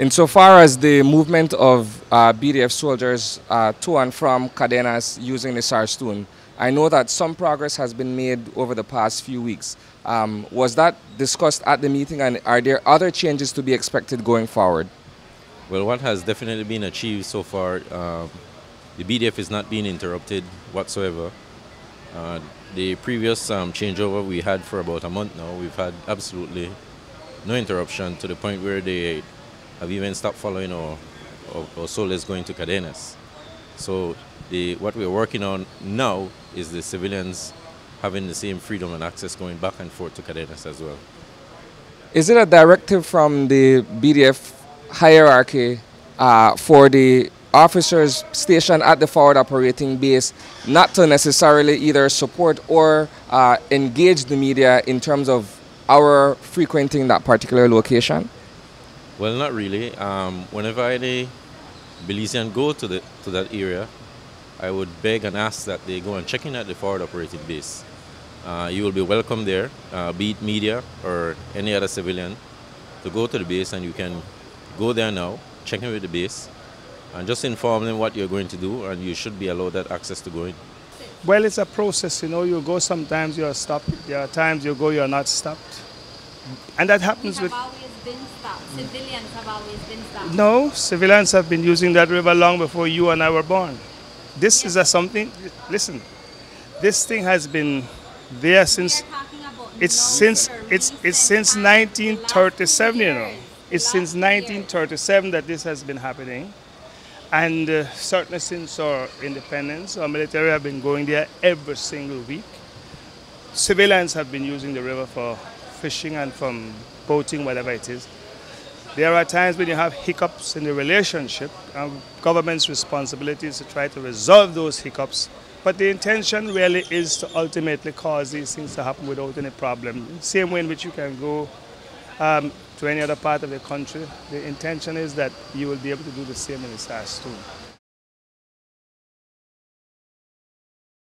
Insofar as the movement of uh, BDF soldiers uh, to and from Cadenas using the Sarstoon, I know that some progress has been made over the past few weeks. Um, was that discussed at the meeting and are there other changes to be expected going forward? Well, what has definitely been achieved so far, uh, the BDF is not being interrupted whatsoever. Uh, the previous um, changeover we had for about a month now, we've had absolutely no interruption to the point where they have even stopped following our, our soldiers going to Cadenas. So the, what we're working on now is the civilians having the same freedom and access going back and forth to Cadenas as well. Is it a directive from the BDF hierarchy uh, for the officers stationed at the forward operating base not to necessarily either support or uh, engage the media in terms of our frequenting that particular location? Well, not really. Um, whenever any Belizean go to, the, to that area, I would beg and ask that they go and check in at the forward operating base. Uh, you will be welcome there, uh, be it media or any other civilian, to go to the base and you can go there now, check in with the base, and just inform them what you're going to do and you should be allowed that access to go in. Well, it's a process, you know. You go sometimes you're stopped. There are times you go you're not stopped, and that happens We with. Been stopped. Civilians have always been stopped. No, civilians have been using that river long before you and I were born. This is a something. Listen, this thing has been there since. They're talking about It's since it's it's since 1937, the you know. It's since last years. 1937 that this has been happening, and uh, certainly since our independence, our military have been going there every single week. Civilians have been using the river for fishing and from boating, whatever it is. There are times when you have hiccups in the relationship, and government's responsibility is to try to resolve those hiccups. But the intention really is to ultimately cause these things to happen without any problem. Same way in which you can go um, to any other part of the country, the intention is that you will be able to do the same in the Sarstoon.